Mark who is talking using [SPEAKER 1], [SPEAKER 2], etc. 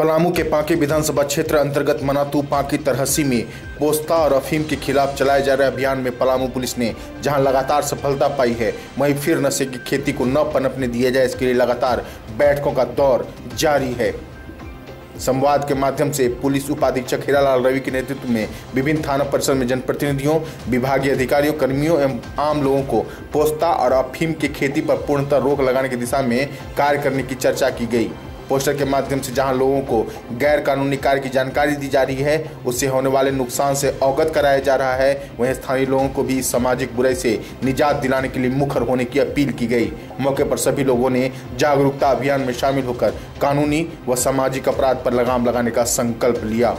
[SPEAKER 1] पलामू के पांकी विधानसभा क्षेत्र अंतर्गत मनातू पांकी तरहसी में पोस्ता और अफीम के खिलाफ चलाए जा रहे अभियान में पलामू पुलिस ने, जहाँ लगातार सफलता पाई है, वहीं फिर नशे की खेती को न पनपने दिया जाए, इसके लिए लगातार बैठकों का दौर जारी है। संवाद के माध्यम से पुलिस उपाधीक्षक हीरालाल रवि के नेतृत्व में विभिन्न थाना परिसर में जनप्रतिनिधियों, विभागीय अधिकारियों, कर्मियों एवं आम लोगों को पोस्ता और अफीम की खेती पर पूर्णतः रोक लगाने की दिशा में कार्य करने की चर्चा की गई। पोस्टर के माध्यम से जहाँ लोगों को गैर कानूनी कार्य की जानकारी दी जा रही है, उससे होने वाले नुकसान से अवगत कराया जा रहा है। वहीं स्थानीय लोगों को भी सामाजिक बुराई से निजात दिलाने के लिए मुखर होने की अपील की गई। मौके पर सभी लोगों ने जागरूकता अभियान में शामिल होकर कानूनी व सामाजिक अपराध पर लगाम लगाने का संकल्प लिया।